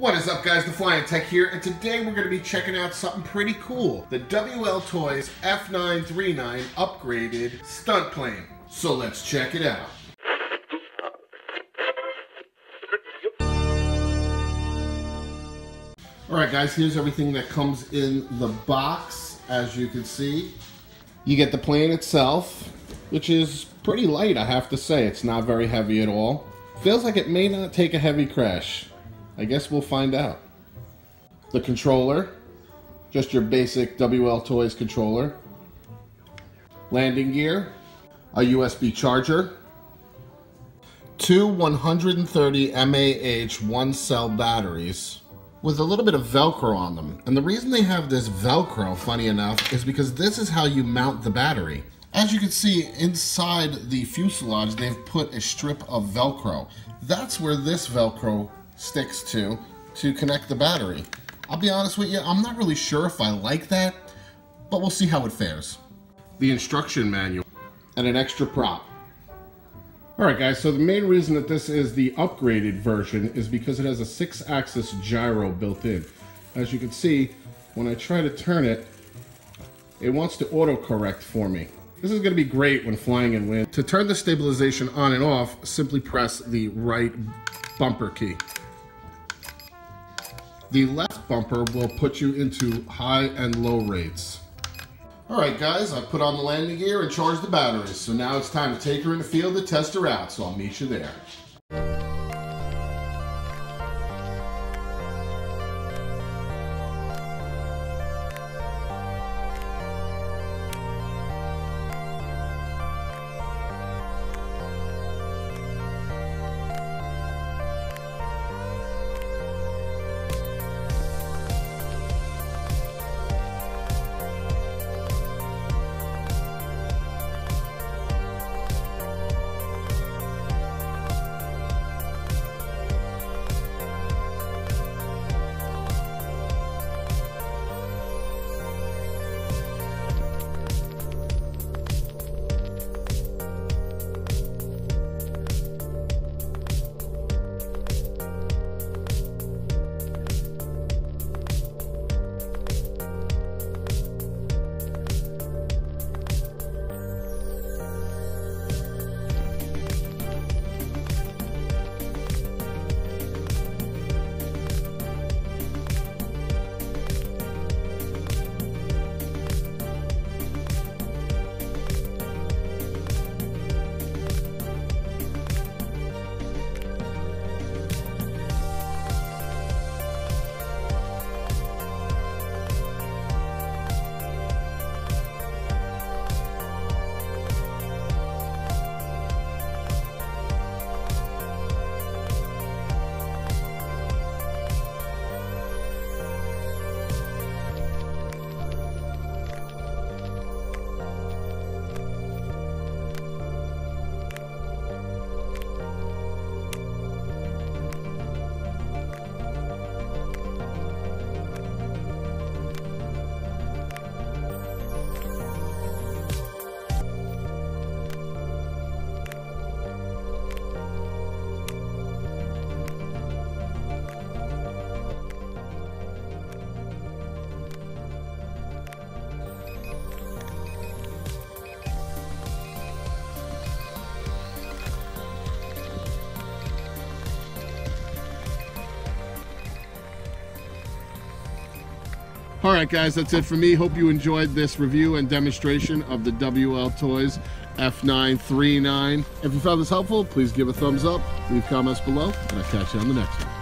What is up guys, the Flyin Tek here, and today we're going to be checking out something pretty cool. The WLtoys F939 upgraded stunt plane. So let's check it out. Alright guys, here's everything that comes in the box, as you can see. You get the plane itself, which is pretty light, I have to say. It's not very heavy at all. Feels like it may not take a heavy crash. I guess we'll find out. The controller, just your basic WLtoys controller. Landing gear, a USB charger, two 130 mAh one cell batteries with a little bit of Velcro on them. And the reason they have this Velcro, funny enough, is because this is how you mount the battery. As you can see, inside the fuselage, they've put a strip of Velcro. That's where this Velcro sticks to to connect the battery. I'll be honest with you, I'm not really sure if I like that, but we'll see how it fares. The instruction manual and an extra prop. Alright guys, so the main reason that this is the upgraded version is because it has a six axis gyro built in. As you can see, when I try to turn it, it wants to autocorrect for me. This is going to be great when flying in wind. To turn the stabilization on and off, simply press the right bumper key. The left bumper will put you into high and low rates. Alright guys, I put on the landing gear and charged the batteries, so now it's time to take her in the field to test her out, so I'll meet you there. All right, guys, that's it for me. Hope you enjoyed this review and demonstration of the WLtoys F939. If you found this helpful, please give a thumbs up, leave comments below, and I'll catch you on the next one.